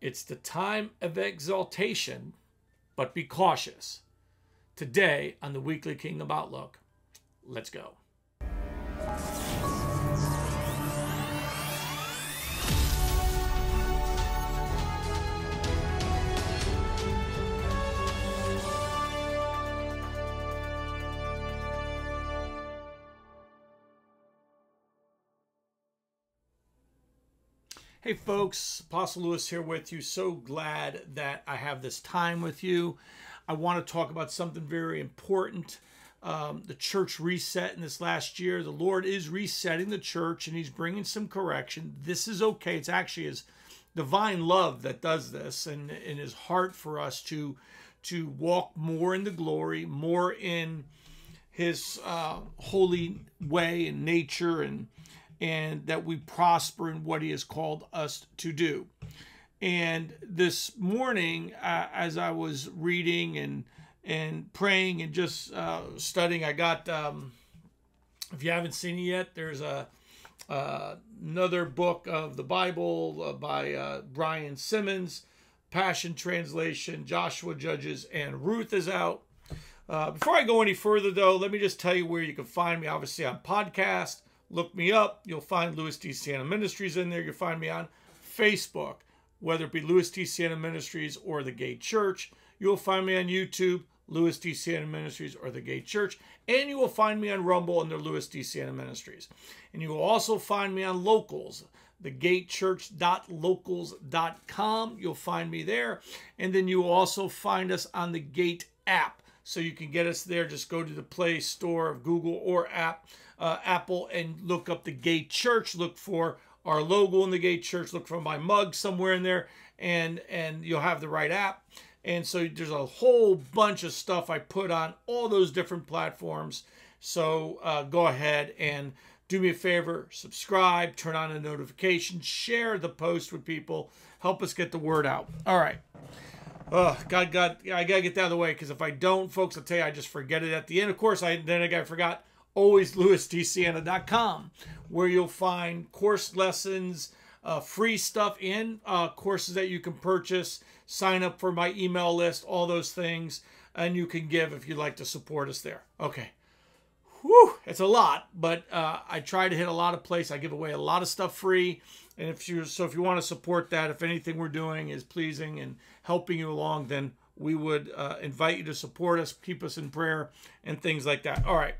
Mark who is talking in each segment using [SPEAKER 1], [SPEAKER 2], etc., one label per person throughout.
[SPEAKER 1] It's the time of exaltation, but be cautious. Today on the Weekly Kingdom Outlook, let's go. Hey folks, Apostle Louis here with you. So glad that I have this time with you. I want to talk about something very important. Um, the church reset in this last year. The Lord is resetting the church and He's bringing some correction. This is okay. It's actually His divine love that does this and in His heart for us to to walk more in the glory, more in His uh, holy way and nature and and that we prosper in what He has called us to do. And this morning, uh, as I was reading and and praying and just uh, studying, I got. Um, if you haven't seen it yet, there's a uh, another book of the Bible uh, by uh, Brian Simmons, Passion Translation, Joshua Judges, and Ruth is out. Uh, before I go any further, though, let me just tell you where you can find me. Obviously, on podcast Look me up. You'll find Louis DeSiena Ministries in there. You'll find me on Facebook, whether it be Louis DeSiena Ministries or the Gate Church. You'll find me on YouTube, Louis DeSiena Ministries or the Gate Church. And you will find me on Rumble under Louis DeSiena Ministries. And you will also find me on Locals, thegatechurch.locals.com. You'll find me there. And then you will also find us on the Gate app. So you can get us there. Just go to the Play Store of Google or app uh, Apple and look up the Gate Church. Look for our logo in the Gate Church. Look for my mug somewhere in there, and and you'll have the right app. And so there's a whole bunch of stuff I put on all those different platforms. So uh, go ahead and do me a favor, subscribe, turn on the notifications, share the post with people, help us get the word out. All right. Oh, God, God, I gotta get that out of the way because if I don't, folks, I'll tell you, I just forget it at the end. Of course, I then I got forgot always louisdesiena.com, where you'll find course lessons, uh, free stuff in uh, courses that you can purchase, sign up for my email list, all those things, and you can give if you'd like to support us there. Okay. Whew, it's a lot, but uh, I try to hit a lot of places. I give away a lot of stuff free, and if you so if you want to support that, if anything we're doing is pleasing and helping you along, then we would uh, invite you to support us, keep us in prayer, and things like that. All right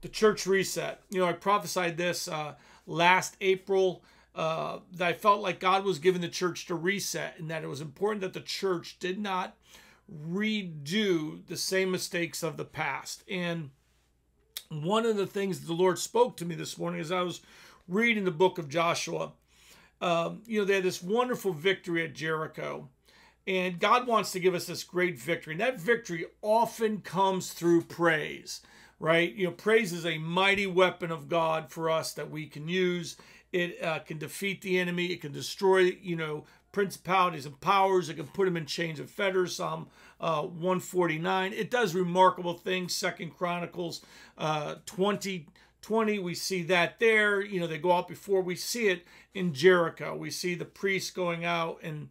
[SPEAKER 1] the church reset. You know, I prophesied this uh, last April uh, that I felt like God was giving the church to reset and that it was important that the church did not redo the same mistakes of the past. And one of the things the Lord spoke to me this morning as I was reading the book of Joshua, um, you know, they had this wonderful victory at Jericho. And God wants to give us this great victory. And that victory often comes through praise right? You know, praise is a mighty weapon of God for us that we can use. It uh, can defeat the enemy. It can destroy, you know, principalities and powers. It can put them in chains of fetters. Psalm uh, 149. It does remarkable things. Second Chronicles uh, 20. 20 we see that there you know they go out before we see it in jericho we see the priests going out and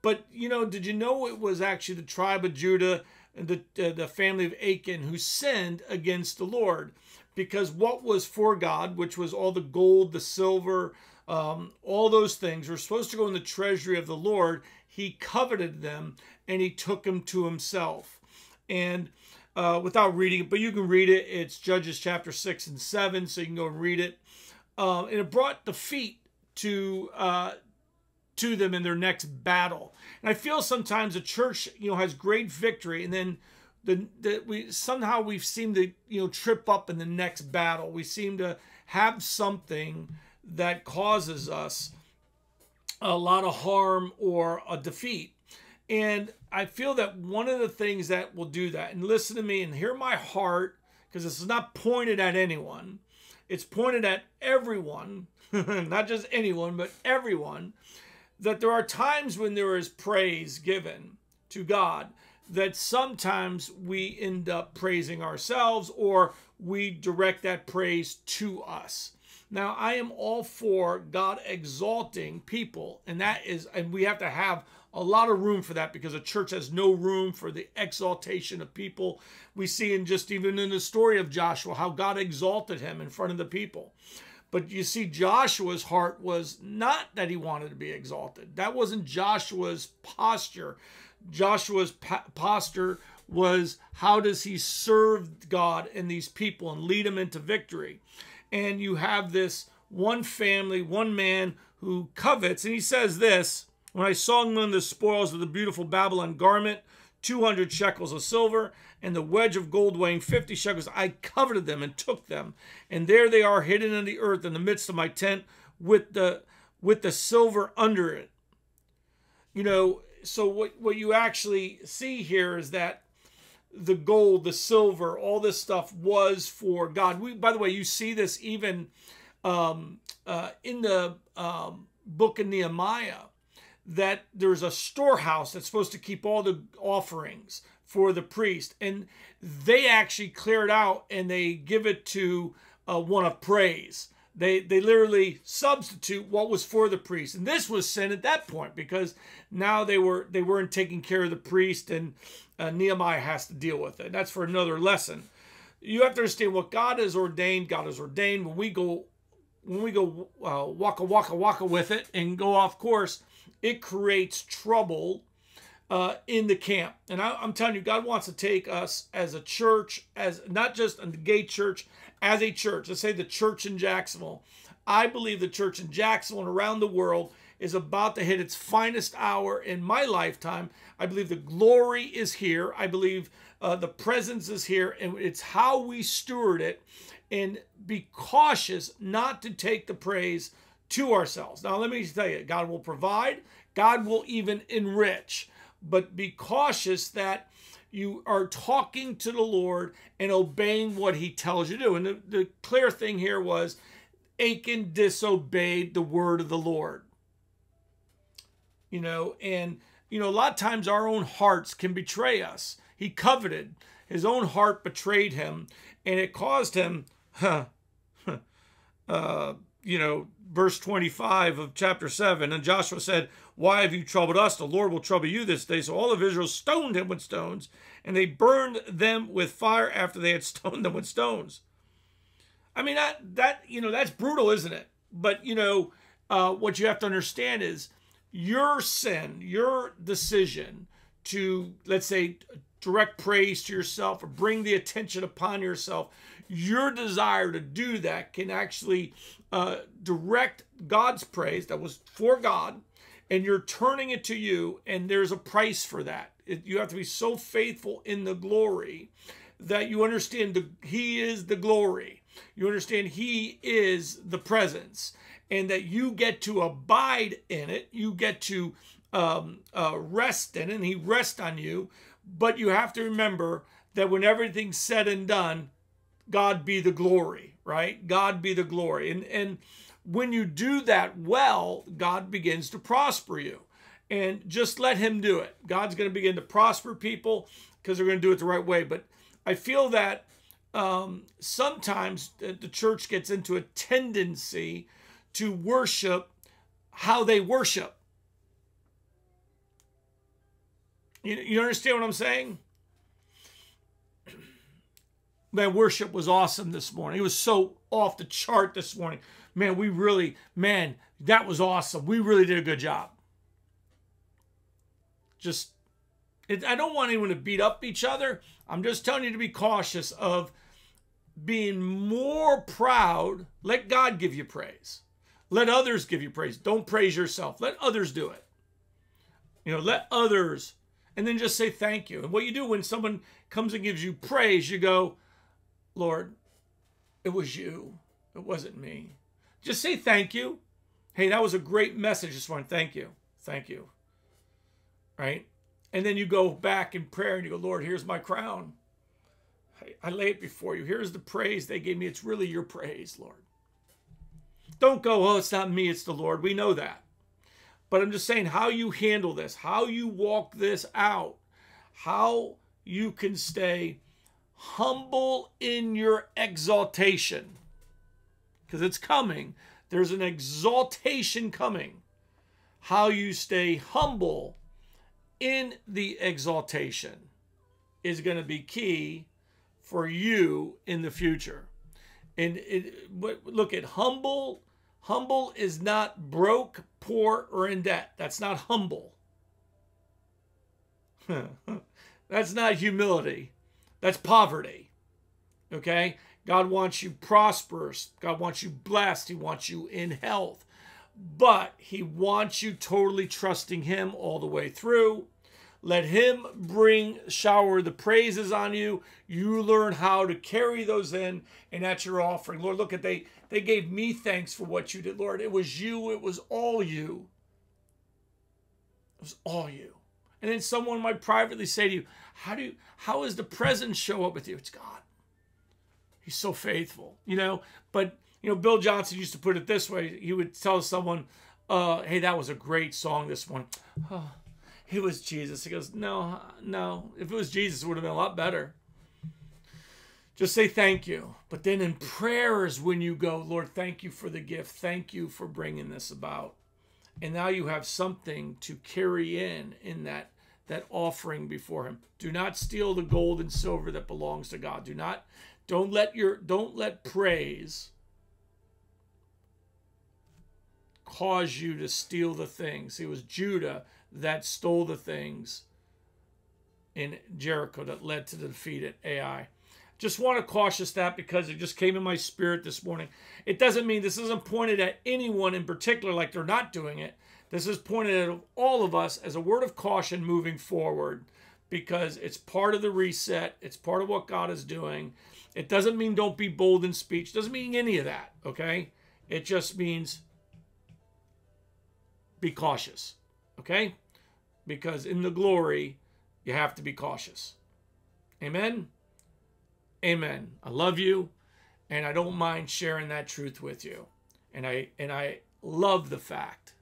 [SPEAKER 1] but you know did you know it was actually the tribe of judah the, uh, the family of Achan who sinned against the Lord. Because what was for God, which was all the gold, the silver, um, all those things, were supposed to go in the treasury of the Lord. He coveted them and he took them to himself. And uh, without reading it, but you can read it. It's Judges chapter 6 and 7, so you can go and read it. Uh, and it brought defeat to uh, to them in their next battle. And I feel sometimes the church, you know, has great victory, and then the, the we somehow we seem to you know trip up in the next battle. We seem to have something that causes us a lot of harm or a defeat. And I feel that one of the things that will do that, and listen to me and hear my heart, because this is not pointed at anyone, it's pointed at everyone, not just anyone, but everyone that there are times when there is praise given to God that sometimes we end up praising ourselves or we direct that praise to us. Now, I am all for God exalting people, and that is, and we have to have a lot of room for that because a church has no room for the exaltation of people. We see in just even in the story of Joshua how God exalted him in front of the people. But you see, Joshua's heart was not that he wanted to be exalted. That wasn't Joshua's posture. Joshua's posture was how does he serve God and these people and lead them into victory? And you have this one family, one man who covets, and he says this When I saw among the spoils of the beautiful Babylon garment, 200 shekels of silver, and the wedge of gold weighing 50 shekels, I coveted them and took them. And there they are hidden in the earth in the midst of my tent with the with the silver under it. You know, so what, what you actually see here is that the gold, the silver, all this stuff was for God. We, by the way, you see this even um, uh, in the um, book of Nehemiah that there's a storehouse that's supposed to keep all the offerings for the priest, and they actually clear it out and they give it to uh, one of praise. They they literally substitute what was for the priest, and this was sin at that point because now they were they weren't taking care of the priest, and uh, Nehemiah has to deal with it. That's for another lesson. You have to understand what God has ordained. God has ordained. When we go when we go uh, waka waka waka with it and go off course, it creates trouble uh, in the camp. And I, am telling you, God wants to take us as a church, as not just a Gate Church, as a church, let's say the church in Jacksonville, I believe the church in Jacksonville and around the world is about to hit its finest hour in my lifetime. I believe the glory is here. I believe uh, the presence is here, and it's how we steward it and be cautious not to take the praise to ourselves. Now, let me tell you, God will provide, God will even enrich, but be cautious that you are talking to the Lord and obeying what he tells you to do. And the, the clear thing here was Achan disobeyed the word of the Lord. You know, and, you know, a lot of times our own hearts can betray us. He coveted, his own heart betrayed him, and it caused him, huh, uh, you know, verse 25 of chapter 7. And Joshua said, Why have you troubled us? The Lord will trouble you this day. So all of Israel stoned him with stones, and they burned them with fire after they had stoned them with stones. I mean, that, that you know, that's brutal, isn't it? But, you know, uh, what you have to understand is your sin, your decision to, let's say, direct praise to yourself or bring the attention upon yourself, your desire to do that can actually uh, direct God's praise that was for God, and you're turning it to you, and there's a price for that. It, you have to be so faithful in the glory that you understand the, He is the glory. You understand He is the presence, and that you get to abide in it. You get to um, uh, rest in it, and He rests on you. But you have to remember that when everything's said and done, God be the glory, right? God be the glory. And and when you do that well, God begins to prosper you. And just let him do it. God's going to begin to prosper people because they're going to do it the right way. But I feel that um, sometimes the church gets into a tendency to worship how they worship. You, you understand what I'm saying? Man, worship was awesome this morning. It was so off the chart this morning. Man, we really, man, that was awesome. We really did a good job. Just, it, I don't want anyone to beat up each other. I'm just telling you to be cautious of being more proud. Let God give you praise. Let others give you praise. Don't praise yourself. Let others do it. You know, let others, and then just say thank you. And what you do when someone comes and gives you praise, you go, Lord, it was you. It wasn't me. Just say thank you. Hey, that was a great message this morning. Thank you. Thank you. Right? And then you go back in prayer and you go, Lord, here's my crown. I lay it before you. Here's the praise they gave me. It's really your praise, Lord. Don't go, oh, it's not me, it's the Lord. We know that. But I'm just saying how you handle this, how you walk this out, how you can stay humble in your exaltation. because it's coming. There's an exaltation coming. How you stay humble in the exaltation is going to be key for you in the future. And it, look at humble. Humble is not broke, poor, or in debt. That's not humble. That's not humility. That's poverty. Okay? God wants you prosperous. God wants you blessed. He wants you in health. But He wants you totally trusting Him all the way through. Let Him bring, shower the praises on you. You learn how to carry those in, and that's your offering. Lord, look at they they gave me thanks for what you did, Lord. It was you. It was all you. It was all you. And then someone might privately say to you, How do you, how does the presence show up with you? It's God. He's so faithful, you know. But you know, Bill Johnson used to put it this way. He would tell someone, uh, hey, that was a great song this one. Oh, it was Jesus. He goes, No, no. If it was Jesus, it would have been a lot better. Just say thank you. But then in prayers, when you go, Lord, thank you for the gift. Thank you for bringing this about. And now you have something to carry in in that that offering before him. Do not steal the gold and silver that belongs to God. Do not don't let your don't let praise cause you to steal the things. It was Judah that stole the things in Jericho that led to the defeat at Ai. Just want to cautious that because it just came in my spirit this morning. It doesn't mean this isn't pointed at anyone in particular like they're not doing it. This is pointed at all of us as a word of caution moving forward because it's part of the reset. It's part of what God is doing. It doesn't mean don't be bold in speech. It doesn't mean any of that, okay? It just means be cautious, okay? Because in the glory, you have to be cautious. Amen? Amen. I love you and I don't mind sharing that truth with you. And I and I love the fact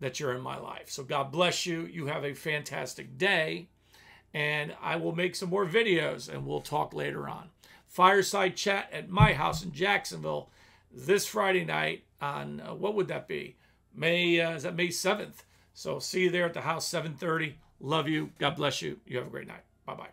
[SPEAKER 1] that you're in my life. So God bless you. You have a fantastic day. And I will make some more videos and we'll talk later on. Fireside chat at my house in Jacksonville this Friday night on uh, what would that be? May uh, is that May 7th. So see you there at the house 7:30. Love you. God bless you. You have a great night. Bye-bye.